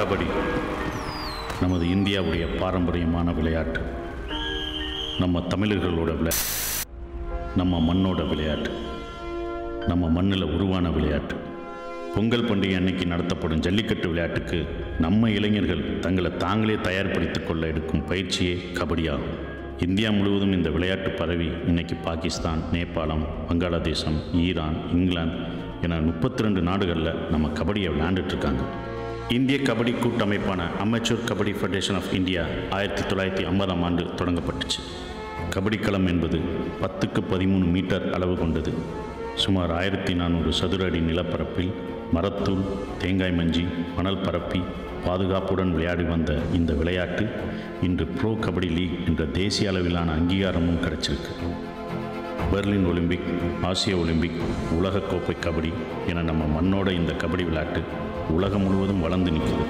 கபடி. நமது இந்தியாவுடைய பாரம்பரியமான விளையாட்டு. நம்ம தமிழர்களோட விளை நம்ம மண்ணோட விளையாட்டு. நம்ம மண்ணில் உருவான விளையாட்டு. பொங்கல் பண்டிகை அன்னைக்கு நடத்தப்படும் ஜல்லிக்கட்டு விளையாட்டுக்கு நம்ம இளைஞர்கள் தங்களை தாங்களே தயார்படுத்திக் கொள்ள எடுக்கும் பயிற்சியே கபடியாகும். இந்தியா முழுவதும் இந்த விளையாட்டு பரவி இன்னைக்கு பாகிஸ்தான் நேபாளம் வங்காளதேசம் ஈரான் இங்கிலாந்து என முப்பத்தி ரெண்டு நாடுகளில் நம்ம கபடியை விளையாண்டுட்டு இருக்காங்க. இந்திய kabaddi கூட்டமைப்பான Amateur Kabaddi Federation of India ஆயிரத்தி தொள்ளாயிரத்தி ஐம்பதாம் ஆண்டு தொடங்கப்பட்டுச்சு. கபடி களம் என்பது பத்துக்கு பதிமூணு மீட்டர் அளவு கொண்டது. சுமார் ஆயிரத்தி நானூறு சதுர அடி நிலப்பரப்பில் மரத்தூள் தேங்காய் மஞ்சி மணல் பரப்பி பாதுகாப்புடன் விளையாடி வந்த இந்த விளையாட்டு இன்று ப்ரோ கபடி லீக் என்ற தேசிய அளவிலான அங்கீகாரமும் கிடைச்சிருக்கு. பெர்லின் ஒலிம்பிக் ஆசிய ஒலிம்பிக் உலகக்கோப்பை கபடி என நம்ம மண்ணோட இந்த கபடி விளையாட்டு உலகம் முழுவதும் வளர்ந்து நிற்குது.